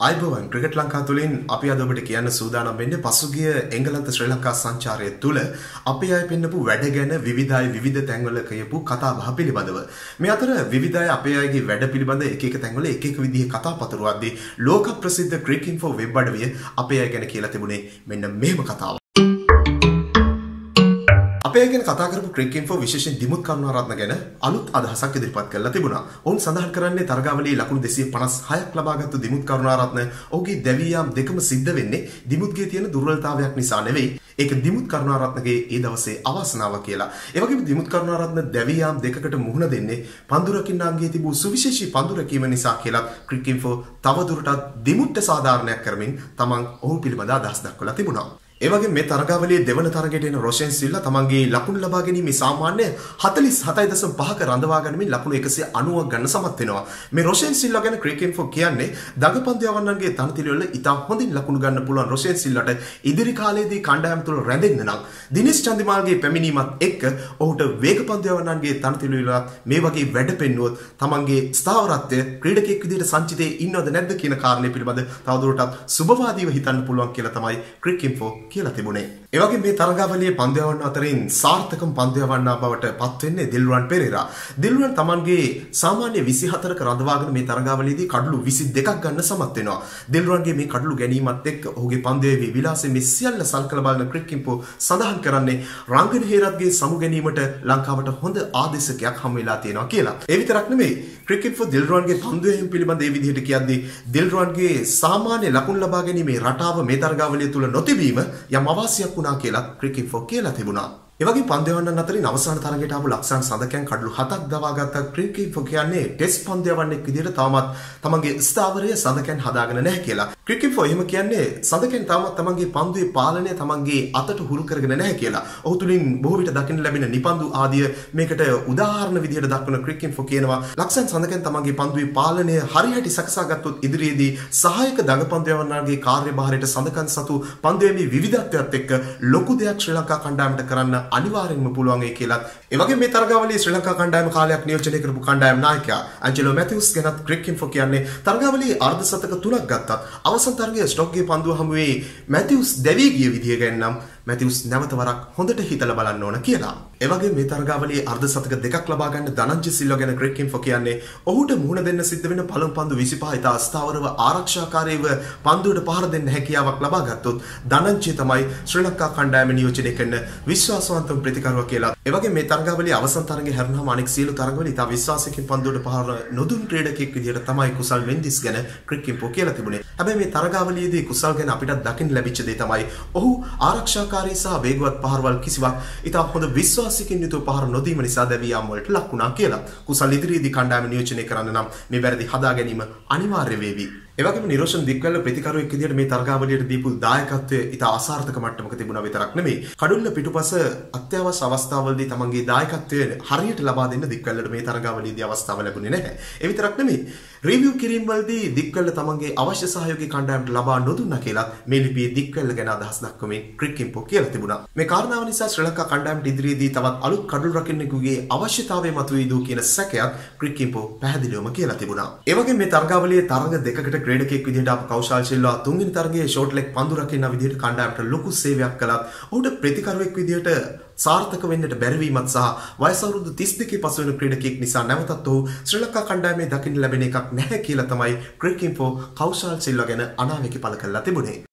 අයිබවන් cricket Lanka තුළින් අපි අද ඔබට කියන්න සූදානම් වෙන්නේ පසුගිය එංගලන්ත ශ්‍රී ලංකා සංචාරය තුළ අපි අය පෙන්නපු වැඩ ගැන විවිධයි විවිධ තැන්වල කියපු කතා බහ පිළිබඳව. මේ අතර විවිධයි අපේ අයගේ වැඩ පිළිබඳ එක එක තැන්වල එක එක විදිහේ කතා පතුරවද්දී ලෝක ප්‍රසිද්ධ ක්‍රිකින්ෆෝ වෙබ් අඩවිය අපේ අය ගැන කියලා තිබුණේ මෙන්න මෙහෙම කතාවක්. අපේ ගැන කතා කරපු ක්‍රික් ඉන්ෆෝ විශේෂයෙන් දිමුත් කරුණාරත්න ගැන අලුත් අදහසක් ඉදිරිපත් කරලා තිබුණා. ඔවුන් සඳහන් කරන්නේ තරගාවලියේ ලකුණු 256ක් ලබාගත්තු දිමුත් කරුණාරත්න ඔහුගේ දැවියාම් දෙකම සිද්ධ වෙන්නේ දිමුත්ගේ තියෙන දුර්වලතාවයක් නිසා නෙවෙයි. ඒක දිමුත් කරුණාරත්නගේ ඒ දවසේ අවාසනාව කියලා. ඒ වගේම දිමුත් කරුණාරත්න දැවියාම් දෙකකට මුහුණ දෙන්නේ පන්දු රකින්න අංගයේ තිබූ සුවිශේෂී පන්දු රැකීම නිසා කියලා ක්‍රික් ඉන්ෆෝ තවදුරටත් දිමුත්ට සාධාරණයක් කරමින් තමන් ඔහු පිළිබඳ අදහස් දක්වලා තිබුණා. ඒවගේ මේ තරගාවලියේ දෙවන තරගයට එන රොෂෙන් සිල්ලා තමන්ගේ ලකුණු ලබා ගැනීමේ සාමාන්‍ය 47.5ක රඳවා ගනිමින් ලකුණු 190ක් ගන්න සමත් වෙනවා. මේ රොෂෙන් සිල්ලා ගැන ක්‍රිකට් කියන්නේ දඟපන්දු යවන්නන්ගේ තනතිරි වල ඉතා හොඳින් ලකුණු ගන්න පුළුවන් රොෂෙන් සිල්ලාට ඉදිරි කාලයේදී කණ්ඩායම තුළ රැඳෙන්න නම් දිනේෂ් චන්දිමාල්ගේ පැමිණීමත් එක්ක ඔහුට වේගපන්දු යවන්නන්ගේ තනතිරි වල මේ වගේ වැඩ පෙන්නුවොත් තමන්ගේ ස්ථාවරත්වය ක්‍රීඩකයෙක් විදිහට සංචිතයේ ඉන්නවද නැද්ද කියන කාරණේ පිළිබඳ තවදුරටත් සුබවාදීව හිතන්න පුළුවන් කියලා තමයි ක්‍රිකට් කියලා තිබුණේ. ඒ වගේ මේ තරගාවලියේ පන්දු යවන්න අතරින් සාර්ථකම පන්දු යවන්නා බවට පත් වෙන්නේ දිල්රුවන් පෙරේරා. දිල්රුවන් Tamanගේ සාමාන්‍ය 24ක රඳවාගෙන මේ තරගාවලියේදී කඩලු 22ක් ගන්න සමත් වෙනවා. දිල්රුවන්ගේ මේ කඩලු ගැනීමත් එක්ක ඔහුගේ පන්දුවේ විලාසයේ මේ සියල්ල සල්කලා බලන ක්‍රික්කිම්පෝ සඳහන් කරන්නේ රංගන හේරත්ගේ සමු ගැනීමට ලංකාවට හොඳ ආදේශකයක් හමු වෙලා තියෙනවා කියලා. ඒ විතරක් නෙමෙයි ක්‍රිකට් ෆෝ දිල්රුවන්ගේ පන්දුවෙන් පිළිබඳ ඒ විදිහට කියද්දී දිල්රුවන්ගේ සාමාන්‍ය ලකුණු ලබා ගැනීමේ රටාව මේ තරගාවලිය තුල නොතිබීම යම් අවාසියක් වුණා කියලා ක්‍රිකට් ෆෝ කියලා තිබුණා. එවගේ පන්දයවන්නන් අතරින් අවසාන තරගයට ආපු ලක්ෂණ සඳකයන් කඩලු හතක් දවාගත්ත ක්‍රිකට් ෆෝ කියන්නේ ටෙස්ට් පන්දයවන්නෙක් විදිහට තාමත් තමන්ගේ ස්ථාවරය සඳකයන් හදාගෙන නැහැ කියලා. ක්‍රිකට් ෆෝ එහෙම කියන්නේ සඳකයන් තාමත් තමන්ගේ පන්දුවේ පාලනය තමන්ගේ අතට හුරු කරගෙන නැහැ කියලා. ඔහු තුලින් බොහෝ විට දකින්න ලැබෙන නිපන්දු ආදිය මේකට උදාහරණ විදිහට දක්වන ක්‍රිකට් ෆෝ කියනවා ලක්ෂණ සඳකයන් තමන්ගේ පන්දුවේ පාලනය හරියට සකසා ගත්තොත් ඉදිරියේදී සහායක දඟපන්දයවන්නාගේ කාර්යභාරයට සඳකන් සතු පන්දුවේ විවිධත්වයත් එක්ක ලොකු දෙයක් ශ්‍රී ලංකා කණ්ඩායමට කරන්න අනිවාර්යෙන්ම පුළුවන් ඒ කියලත්. ඒ වගේ මේ තරගාවලියේ ශ්‍රී ලංකා කණ්ඩායම කාලයක් නියෝජනය කරපු කණ්ඩායම් නායකයා ඇන්ජලෝ මැතිව්ස් ගැනත් ක්‍රික් ඉන්ෆෝ කියන්නේ තරගාවලියේ අර්ධ සතක තුනක් ගත්තත් අවසන් තරගයේ ස්ටොක්ගේ පන්දුව හමුවේ මැතිව්ස් දැවී ගිය විදිය ගැන නම් මැතිව්ස් නැවත වරක් හොඳට හිතලා බලන්න ඕන කියලා. ඒ වගේ මේ තරගාවලියේ අර්ධ සතක දෙකක් ලබා ගන්න ධනංජය සිල්වා ගැන ක්‍රික් ඉන්ෆෝ කියන්නේ ඔහුට මුහුණ දෙන්න සිද්ධ වෙන පළමු පන්දු 25 ඉතා අස්ථාවරව ආරක්ෂාකාරීව පන්දුවට පහර දෙන්න හැකියාවක් ලබා ගත්තොත් ධනංජය තමයි ශ්‍රී ලංකා කණ්ඩායම නියෝජනය කරන විශ්වාසවන්තම ප්‍රතිකරුවා කියලා. ඒ වගේ මේ තරගාවලියේ අවසන් තරගයේ හැරුණාම අනෙක් සියලු තරගවල ඉතා විශ්වාසයෙන් පන්දුවට පහර නොදුන් ක්‍රීඩකෙක් විදිහට තමයි කුසල් වෙන්දිස් ගැන ක්‍රික් ඉන්ෆෝ කියලා තිබුණේ. හැබැයි මේ තරගාවලියේදී කුසල් ගැන අපිට දකින්න ලැබිච්ච දේ තමයි ඔහු ආරක්ෂාකාරී සහ වේගවත් පහරවල් කිසිවක් ඉතා හොඳ විශ්වාසයකින් යුතුව පහර නොදීම නිසා දැවියාම් වලට ලක් වුණා කියලා. කුසල් ඉදිරියේදී කණ්ඩායම නියෝජනය කරන්න නම් මේ වැරදි හදා ගැනීම අනිවාර්ය වේවි. එවගේම නිරෝෂන් දික්වැල්ල ප්‍රතිකරුවෙක් විදිහට මේ තරගාවලියට දීපු දායකත්වය ඉතා අසාර්ථක මට්ටමක තිබුණා විතරක් නෙමෙයි. කඩුල්ල පිටුපස අත්‍යවශ්‍ය අවස්ථාවලදී තමන්ගේ දායකත්වය හරියට ලබා දෙන්න දික්වැල්ලට මේ තරගාවලියේදී අවස්ථාව ලැබුණේ නැහැ. ඒ විතරක් නෙමෙයි. රිවිව් කිරීම වලදී දික්වැල්ල තමන්ගේ අවශ්‍ය සහයෝගය කණ්ඩායමට ලබා නොදුන්නා කියලා මේ ලිපියේ දික්වැල්ල ගැන අදහස් දක්වමින් ක්‍රික්කිම්පෝ කියලා තිබුණා. මේ කාරණාව නිසා ශ්‍රී ලංකා කණ්ඩායමට ඉදිරියේදී තවත් අලුත් කඩුල් රකින්නෙකුගේ අවශ්‍යතාවය මතුවේද කියන සැකයක් ක්‍රික්කිම්පෝ පැහැදිලිවම කියලා තිබුණා. ඒ වගේම මේ තරගාවලියේ තරග දෙකකට ක්‍රීඩකයෙක් විදිහට අප කෞශල් සිල්වා තුන්වෙනි තරගයේ ෂෝට් ලෙග් පන්දු රකින්න විදිහට කණ්ඩායමට ලොකු සේවයක් කළත් ඔහුට ප්‍රතිකරුවෙක් විදිහට සාර්ථක වෙන්නට බැරිවීමත් සහ වයස අවුරුදු 32 පසු වෙන ක්‍රීඩකයෙක් නිසා නැවතත් ඔහු ශ්‍රී ලංකා කණ්ඩායමේ දකින්න ලැබෙන එකක් නැහැ කියලා තමයි ක්‍රිකට් කෞශල් සිල්වා ගැන අනාවැකි පළ කරලා තිබුණේ.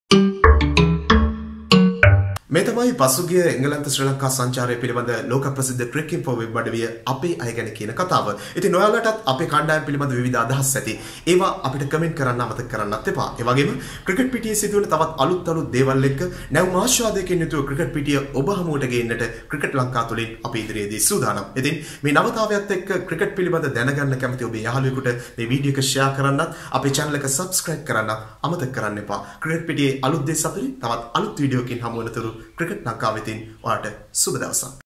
මේ තමයි පසුගිය එංගලන්ත ශ්‍රී ලංකා සංචාරය පිළිබඳ ලෝක ප්‍රසිද්ධ ක්‍රිකට් ෆෝ වෙබ් අඩවිය අපේ අය ගැන කියන කතාව. ඉතින් ඔයාලටත් අපේ කණ්ඩායම පිළිබඳ විවිධ අදහස් ඇති. ඒවා අපිට කමෙන්ට් කරන්න අමතක කරන්නත් එපා. ඒ වගේම ක්‍රිකට් පිටියේ සිදුවන තවත් අලුත් අලුත් දේවල් එක්ක නැවුම් ආශාදයකින් යුතුව ක්‍රිකට් පිටිය ඔබ හමුවට ගේන්නට ක්‍රිකට් ලංකා තුලින් අපි ඉදිරියේදී සූදානම්. ඉතින් මේ නවතාවයත් එක්ක ක්‍රිකට් පිළිබඳ දැනගන්න කැමති ඔබේ යාළුවෙකුට මේ වීඩියෝ එක ෂෙයා කරන්නත් අපේ channel එක subscribe කරන්නත් අමතක කරන්න එපා. ක්‍රිකට් පිටියේ අලුත් දේ සතුටින් තවත් අලුත් වීඩියෝකින් හමු වෙනතුරු ක්‍රිකට් ලංකාවෙතින් ඔයාට සුබ දවසක්.